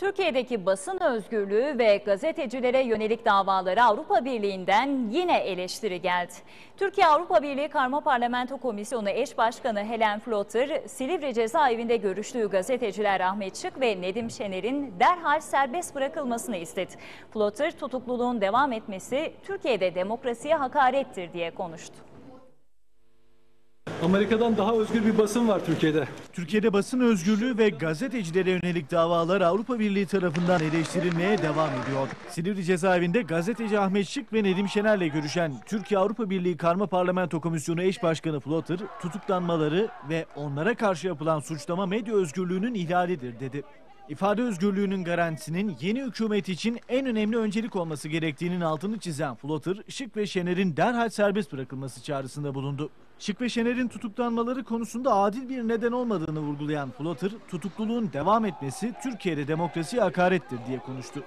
Türkiye'deki basın özgürlüğü ve gazetecilere yönelik davaları Avrupa Birliği'nden yine eleştiri geldi. Türkiye Avrupa Birliği Karma Parlamento Komisyonu eş başkanı Helen Flotter, Silivri cezaevinde görüştüğü gazeteciler Ahmet Şık ve Nedim Şener'in derhal serbest bırakılmasını istedi. Flotter, tutukluluğun devam etmesi Türkiye'de demokrasiye hakarettir diye konuştu. Amerika'dan daha özgür bir basın var Türkiye'de. Türkiye'de basın özgürlüğü ve gazetecilere yönelik davalar Avrupa Birliği tarafından eleştirilmeye devam ediyor. Silivri cezaevinde gazeteci Ahmet Şık ve Nedim Şener'le görüşen Türkiye Avrupa Birliği Karma Parlamento Komisyonu eş başkanı Flotter, tutuklanmaları ve onlara karşı yapılan suçlama medya özgürlüğünün ihlalidir dedi. İfade özgürlüğünün garantisinin yeni hükümet için en önemli öncelik olması gerektiğinin altını çizen Flotter, Şık ve Şener'in derhal serbest bırakılması çağrısında bulundu. Şık ve Şener'in tutuklanmaları konusunda adil bir neden olmadığını vurgulayan Flotter, tutukluluğun devam etmesi Türkiye'de demokrasiye hakarettir diye konuştu.